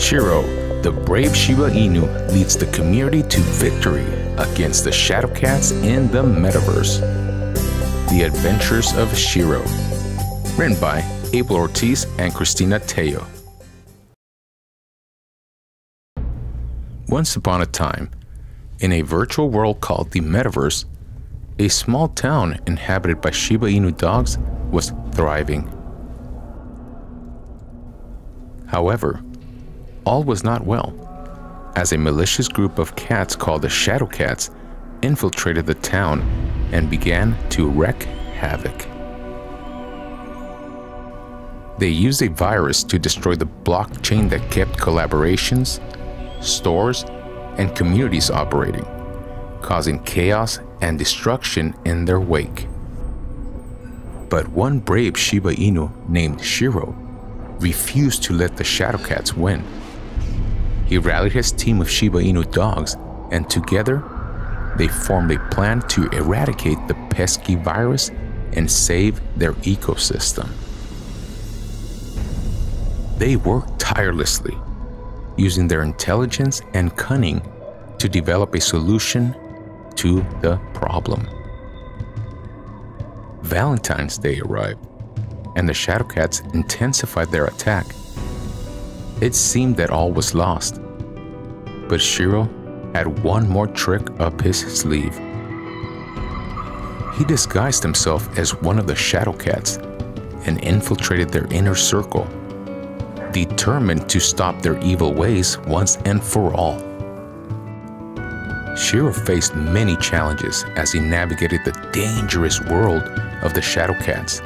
Shiro, the brave Shiba Inu, leads the community to victory against the Shadowcats in the metaverse. The Adventures of Shiro, written by Abel Ortiz and Christina Teo. Once upon a time, in a virtual world called the Metaverse, a small town inhabited by Shiba Inu dogs was thriving. However, all was not well, as a malicious group of cats called the Shadow Cats infiltrated the town and began to wreak havoc. They used a virus to destroy the blockchain that kept collaborations, stores, and communities operating, causing chaos and destruction in their wake. But one brave Shiba Inu named Shiro refused to let the Shadowcats win. He rallied his team of Shiba Inu dogs, and together they formed a plan to eradicate the pesky virus and save their ecosystem. They worked tirelessly, using their intelligence and cunning to develop a solution to the problem. Valentine's Day arrived, and the Shadowcats intensified their attack. It seemed that all was lost, but Shiro had one more trick up his sleeve. He disguised himself as one of the Shadowcats and infiltrated their inner circle, determined to stop their evil ways once and for all. Shiro faced many challenges as he navigated the dangerous world of the Shadowcats,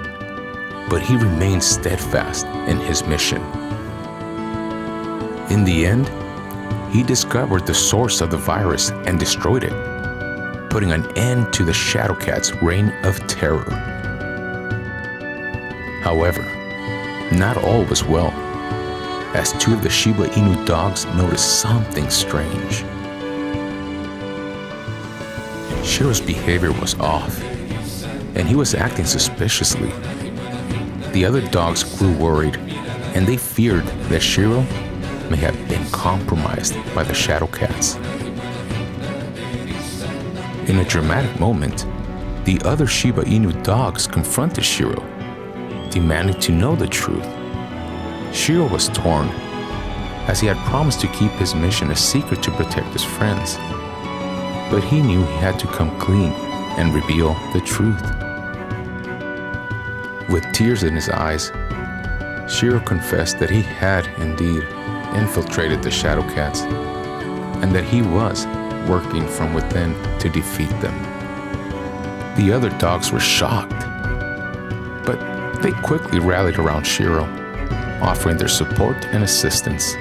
but he remained steadfast in his mission. In the end, he discovered the source of the virus and destroyed it, putting an end to the Shadowcats' reign of terror. However, not all was well, as two of the Shiba Inu dogs noticed something strange. Shiro's behavior was off, and he was acting suspiciously. The other dogs grew worried, and they feared that Shiro may have been compromised by the Shadow Cats. In a dramatic moment, the other Shiba Inu dogs confronted Shiro, demanding to know the truth. Shiro was torn, as he had promised to keep his mission a secret to protect his friends but he knew he had to come clean and reveal the truth. With tears in his eyes, Shiro confessed that he had indeed infiltrated the Shadowcats and that he was working from within to defeat them. The other dogs were shocked, but they quickly rallied around Shiro, offering their support and assistance.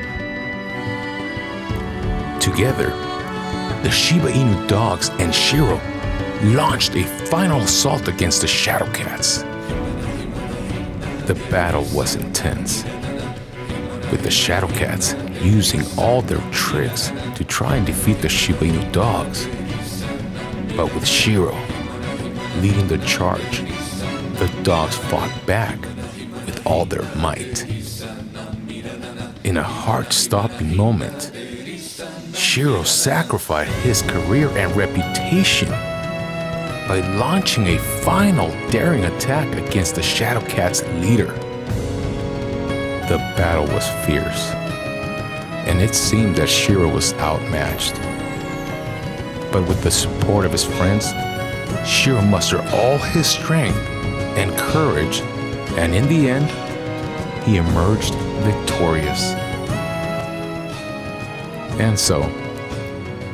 Together, the Shiba Inu dogs and Shiro launched a final assault against the Shadowcats. The battle was intense, with the Shadowcats using all their tricks to try and defeat the Shiba Inu dogs. But with Shiro leading the charge, the dogs fought back with all their might. In a heart-stopping moment, Shiro sacrificed his career and reputation by launching a final daring attack against the Shadowcat's leader. The battle was fierce, and it seemed that Shiro was outmatched. But with the support of his friends, Shiro mustered all his strength and courage, and in the end, he emerged victorious. And so,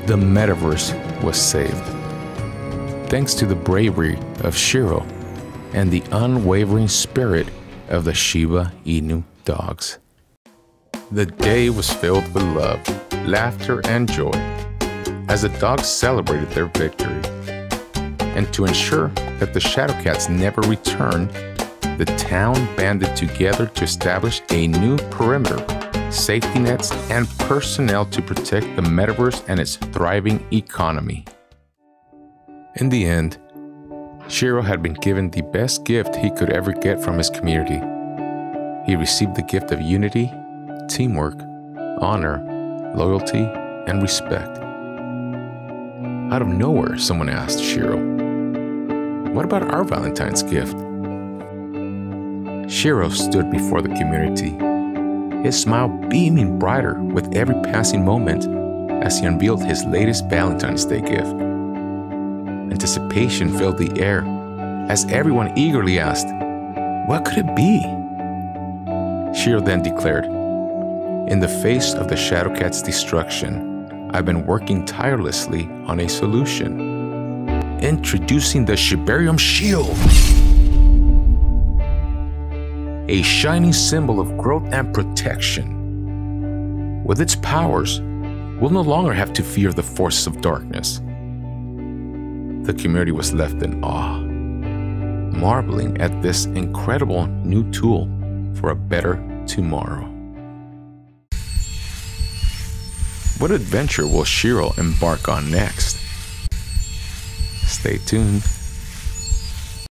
the metaverse was saved. Thanks to the bravery of Shiro and the unwavering spirit of the Shiba Inu dogs. The day was filled with love, laughter, and joy as the dogs celebrated their victory. And to ensure that the Shadowcats never returned, the town banded together to establish a new perimeter safety nets, and personnel to protect the metaverse and its thriving economy. In the end, Shiro had been given the best gift he could ever get from his community. He received the gift of unity, teamwork, honor, loyalty, and respect. Out of nowhere, someone asked Shiro, What about our Valentine's gift? Shiro stood before the community, his smile beaming brighter with every passing moment as he unveiled his latest Valentine's Day gift. Anticipation filled the air as everyone eagerly asked, What could it be? Shiro then declared, In the face of the Shadowcat's destruction, I've been working tirelessly on a solution. Introducing the Shibarium Shield! A shining symbol of growth and protection. With its powers, we'll no longer have to fear the forces of darkness. The community was left in awe, marveling at this incredible new tool for a better tomorrow. What adventure will Shiro embark on next? Stay tuned.